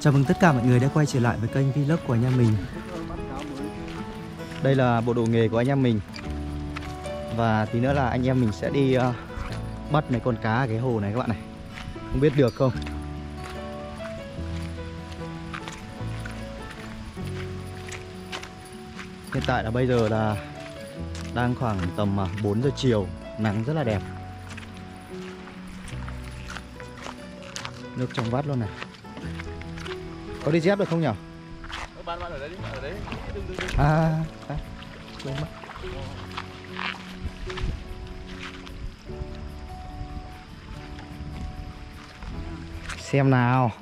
Chào mừng tất cả mọi người đã quay trở lại với kênh vlog của anh em mình. Đây là bộ đồ nghề của anh em mình. Và tí nữa là anh em mình sẽ đi uh, bắt mấy con cá ở cái hồ này các bạn này. Không biết được không? Hiện tại là bây giờ là đang khoảng tầm ờ, 4 giờ chiều Nắng rất là đẹp. Nước trong vắt luôn này. Có đi dép được không nhỉ? Bạn bạn ở đấy đi, ở đấy. Đừng, đừng, đừng. À, à quên mất Xem nào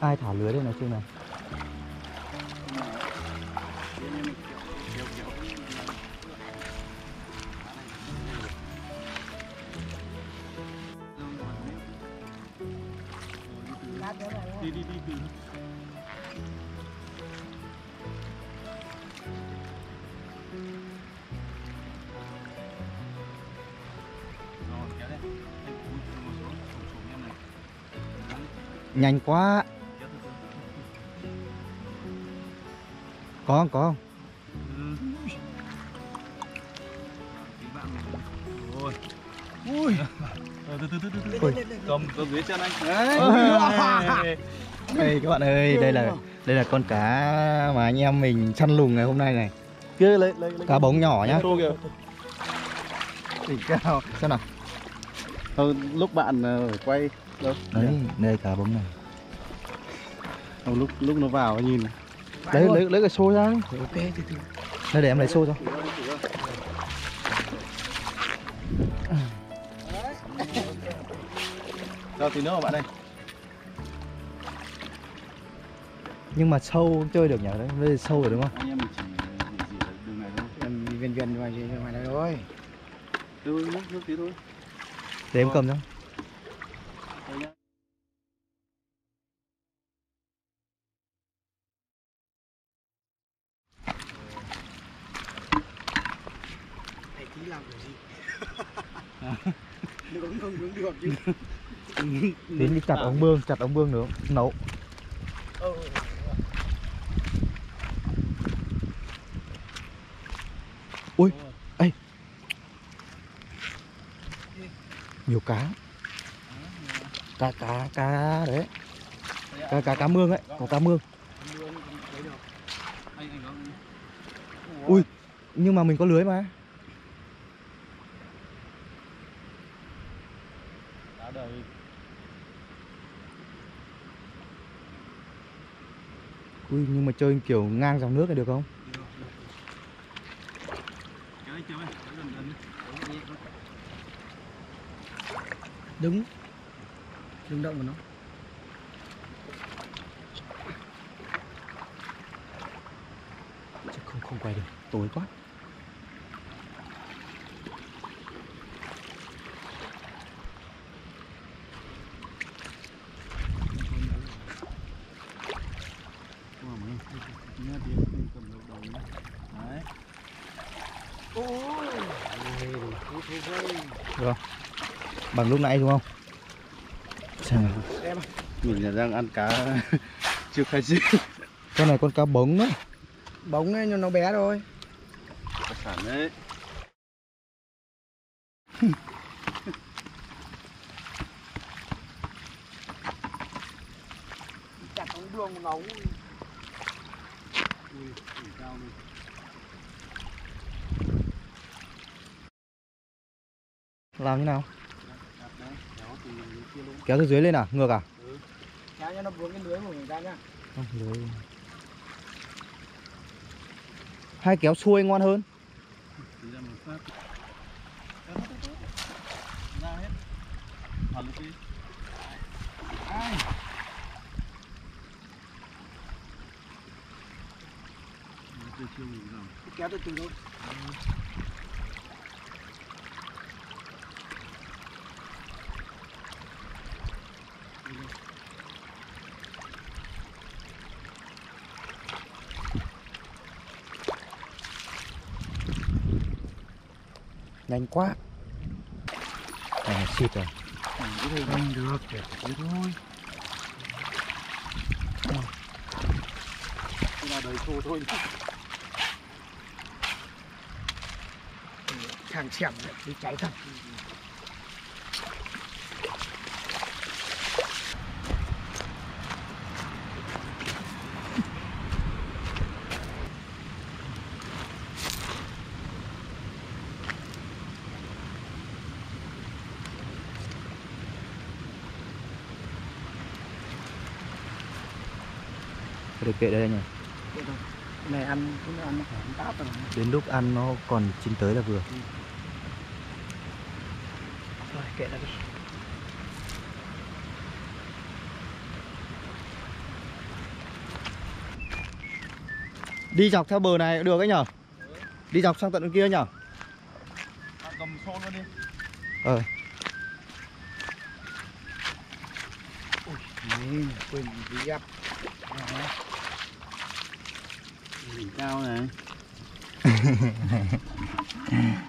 Ai thả lưới đây nói chung này Đi đi đi đi. Rồi, kéo đây. Nhanh quá. Có không? Có không? Ừ. Ui. Từ từ từ từ Cầm cầm dưới chân anh. Đấy. Đây các bạn ơi, đây là đây là con cá mà anh em mình săn lùng ngày hôm nay này. Kia lấy lấy lấy. Cá bống nhỏ nhá. Đỉnh cao. Xem nào. Thôi, lúc bạn ờ, quay đâu? Đấy, đây cá bống này. Không, lúc lúc nó vào nhìn này. Lấy lấy lấy cái xô ra đi. Ok, từ từ. Đây để em lấy xô cho. Đâu tí nữa mà bạn ơi. Nhưng mà sâu không chơi được nhỉ? Đấy, đây là sâu rồi đúng không? Anh em mình chỉ đường này thôi. Em viên viên ngoài dưới ngoài đây thôi. Nước nước tí thôi. Để em cầm cho. Đây nhá. Này tí làm kiểu gì? Nó cũng không hướng được chứ. Đến đi chặt ống bương, chặt ống bương nữa, nấu. Ui, ê. Nhiều cá. Cá cá cá đấy. Cá cá cá mương ấy, có cá mương. Ui, nhưng mà mình có lưới mà. đá đời. Ui, nhưng mà chơi kiểu ngang dòng nước này được không? Đứng. Đứng động vào nó. Chắc không không quay được, tối quá. Ủa, mấy em, nhá, tí em cầm đầu đầu nhá. Đấy. Được không? Bằng lúc nãy đúng không? Xem nào. Mình là đang ăn cá chưa khai riêng. Con này con cá bống đấy. Bóng ấy nhưng nó bé thôi. Cá sản đấy. Chặt ống đường một nóng. Ui, cao luôn. Làm như nào? Đấy, kéo từ dưới. Kéo lên à? Ngược à? Kéo cho nó vướng cái lưới của người ta nhá. Không, lưới. Hay kéo xuôi ngon hơn. Ra. Kéo hết. Ai. từ chiều ngủ rồi kéo từ từ thôi. Nhanh quá. À, xịt rồi. Nhanh được để thế thôi. Là đời thù thôi Càng chèm đi cháy thật. Được kệ đây nhỉ Này ăn cũng ăn phải ăn táp rồi. Đến lúc ăn nó còn chín tới là vừa Rồi kệ nó đi. Đi dọc theo bờ này được ấy nhở? Đi dọc sang tận bên kia nhở? Bạn cầm xô luôn đi. Ờ. Nhìn quên đi ghép Đỉnh cao này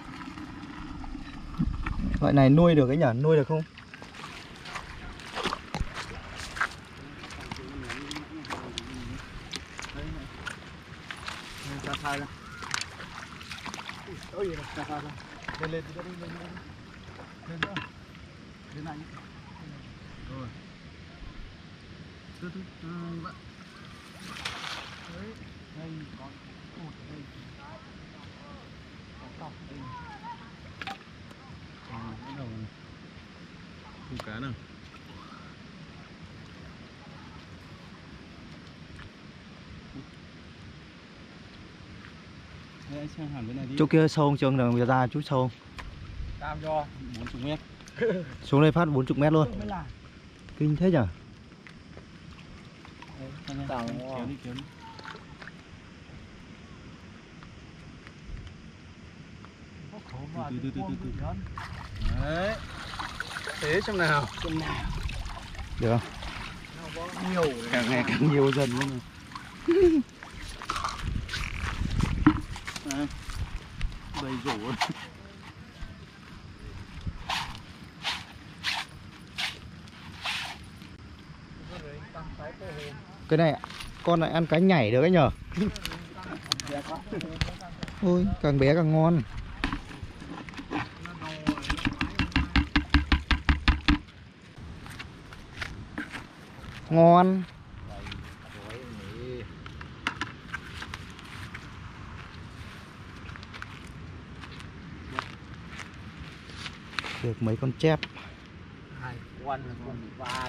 loại này nuôi được cái nhở nuôi được không Rồi. khai ra Ôi giời, ra ra ra Lên lên lên lên lên lên Lên nữa Lên này Rồi Từ từ từ vậy Đấy Đây còn cột ở đây Có cọc ở đây À, bắt đầu Thu cá nào. Đây anh xem hẳn bên này đi. Chỗ kia sâu không trường đường ra chút sâu? Cam cho 40 mét. Xuống đây phát 40 mét luôn. Kinh thế nhở? Từ từ từ từ từ. đấy thế xem nào Chừng nào được không? Nhiều rồi. càng ngày càng nhiều dần luôn Đấy. đầy rổ luôn. cái này con lại ăn cá nhảy được ấy nhở ôi càng bé càng ngon ngon. Được mấy con chép. Hai là con ba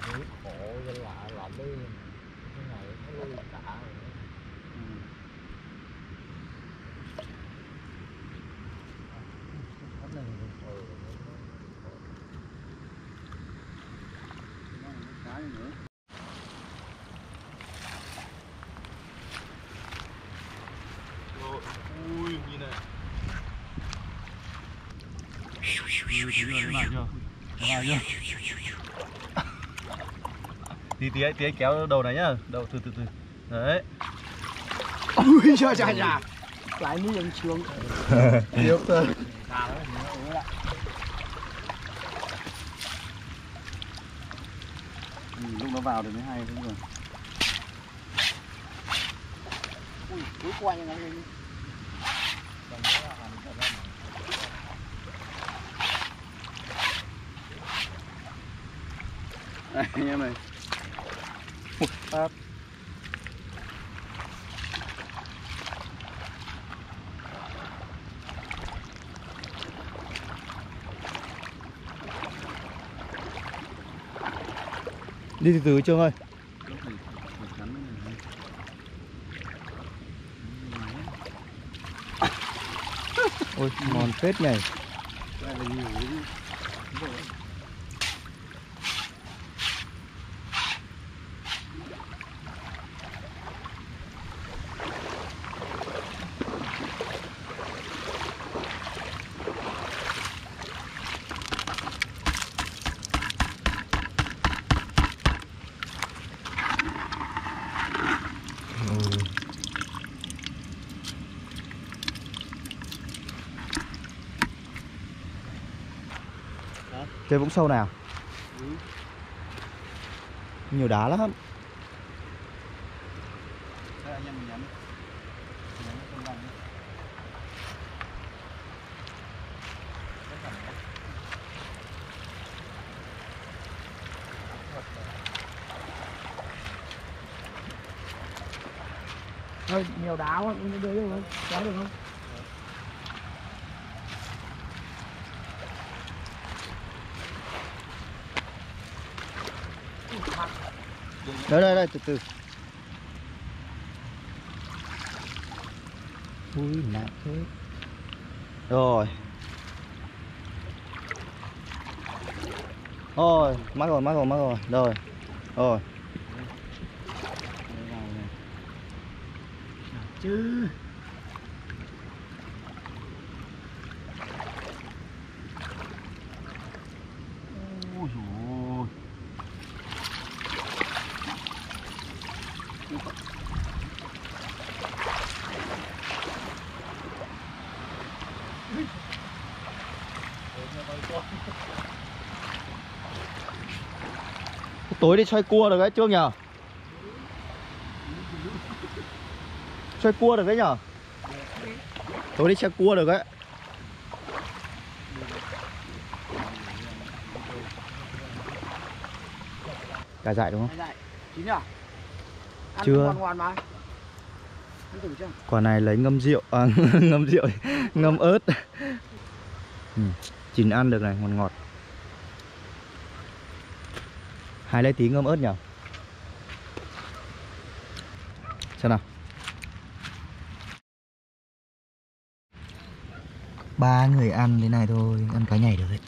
Đấy, khổ lạ lạ lên cái này nó lui cả rồi Cái này ừ. Cái nữa. Rồi, ui nhìn này Ui, vào chưa? Vào chưa? Tí tí ấy, tí ấy kéo đầu này nhá. Đầu từ từ từ. Đấy. Ui trời trời trời Lại đi anh xuống. Tiếp thôi ừ, lúc nó vào thì mới hay đúng rồi. Ui, cuối qua như này đây anh em này Pháp. đi từ từ trương ơi. Ôi ngon phết này Chơi vũng sâu nào? Ừ. Nhiều đá lắm. Thôi nhiều đá quá, đưa không? Kéo được không? Đây đây đây từ từ. Ui nặng thế. Rồi. Rồi, mắc rồi, mắc rồi, mắc rồi. Rồi. Rồi. Chứ Ôi dồi ôi. Tối đi xoay cua được đấy Trương nhờ Xoay cua được đấy nhờ Tối đi xoay cua được đấy Cả dại đúng không? Chín nhở? Ăn Chưa. ngon ngon mà? Quả này lấy ngâm rượu à, Ngâm rượu Ngâm ớt ừ. Chín ăn được này ngọt ngọt Hai lấy tí ngâm ớt nhở? Xem nào. Ba người ăn thế này thôi Ăn cá nhảy được đấy.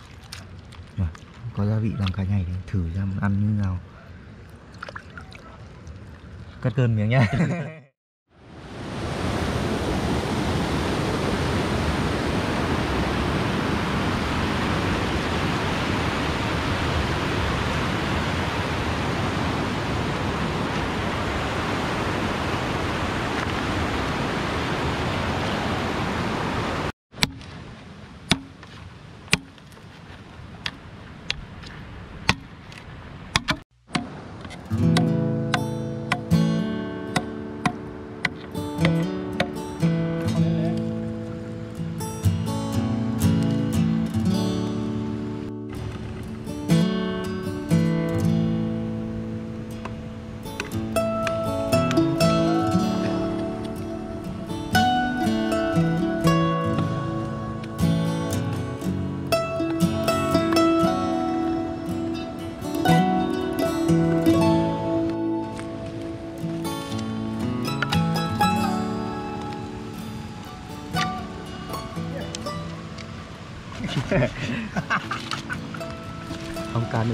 Có gia vị làm cá nhảy thì thử ra ăn như nào. Cắt cơn miếng nha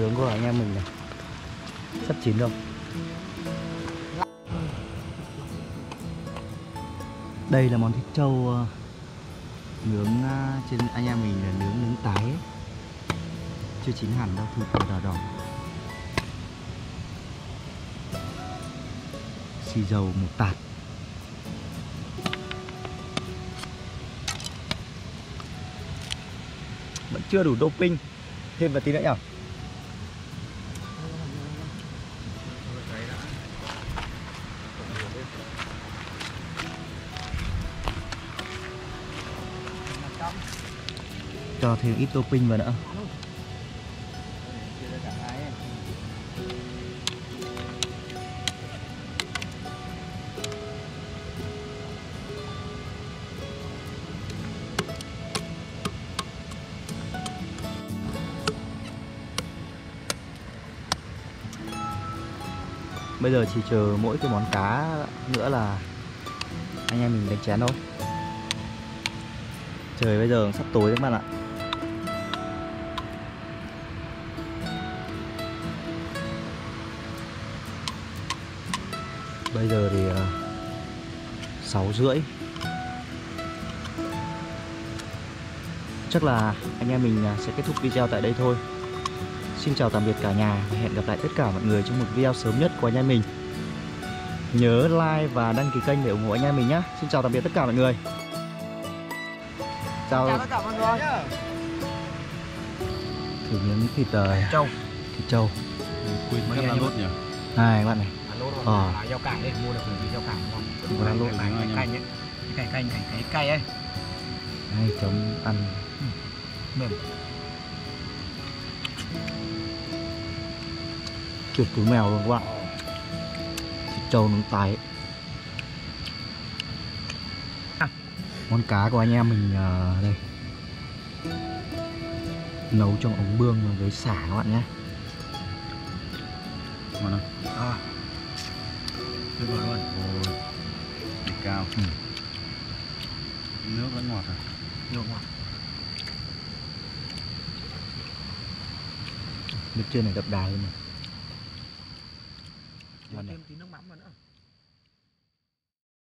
nướng của anh em mình này Sắp chín rồi. Đây là món thịt trâu ờ, Nướng ờ, trên anh em mình là nướng nướng tái ấy. Chưa chín hẳn đâu, thịt còn đỏ đỏ Xì dầu một tạt Vẫn chưa đủ doping Thêm vào tí nữa nhỉ? Cho thêm ít topping vào nữa. Bây giờ chỉ chờ mỗi cái món cá nữa là anh em mình đánh chén thôi. Trời bây giờ sắp tối các bạn ạ. Bây giờ thì ờ, sáu rưỡi. Chắc là anh em mình à, sẽ kết thúc video tại đây thôi. Xin chào tạm biệt cả nhà và hẹn gặp lại tất cả mọi người trong một video sớm nhất của anh em mình. Nhớ like và đăng ký kênh để ủng hộ anh em mình nhé Xin chào tạm biệt tất cả mọi người. Chào Chào tất cả mọi người. Thử miếng thịt uh, trâu. thịt trâu. Quên Mấy anh em lốt nhỉ? Này các bạn này à, lô Ờ. là rau cải đấy mua được từ rau cải không? Lá lốt cải đúng không? cay cải cay cải cải cay ấy. Đây chấm ăn. Mềm. Tuyệt túi mèo luôn các bạn. Thịt trâu nướng tái. Món cá của anh em mình ờ, đây. Nấu trong ống bương với xả các bạn nhé. Ngon không? À. tuyệt vời luôn. Thịt cao. Ừ. nước vẫn ngọt à? Nhiều ngọt. Nước trên này đậm đà luôn này